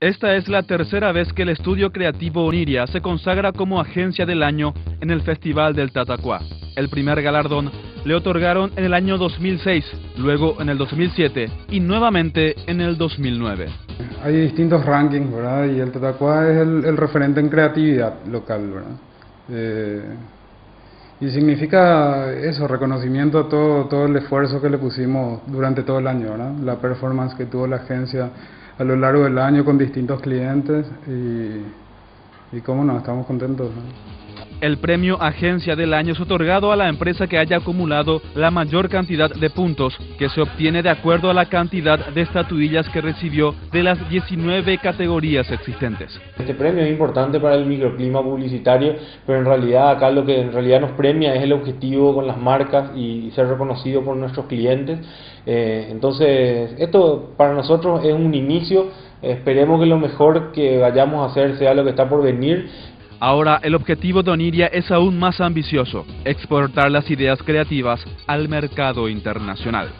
Esta es la tercera vez que el estudio creativo Oniria se consagra como agencia del año en el Festival del Tatacuá. El primer galardón le otorgaron en el año 2006, luego en el 2007 y nuevamente en el 2009. Hay distintos rankings, ¿verdad? Y el Tatacuá es el, referente en creatividad local, ¿verdad? Eh, y significa eso, reconocimiento a todo, todo el esfuerzo que le pusimos durante todo el año. La performance que tuvo la agencia a lo largo del año con distintos clientes y, y cómo no, estamos contentos. El premio Agencia del Año es otorgado a la empresa que haya acumulado la mayor cantidad de puntos, que se obtiene de acuerdo a la cantidad de estatuillas que recibió de las 19 categorías existentes. Este premio es importante para el microclima publicitario, pero en realidad acá lo que en realidad nos premia es el objetivo con las marcas y ser reconocido por nuestros clientes. Eh, entonces, esto para nosotros es un inicio. Esperemos que lo mejor que vayamos a hacer sea lo que está por venir Ahora el objetivo de Oniria es aún más ambicioso, exportar las ideas creativas al mercado internacional.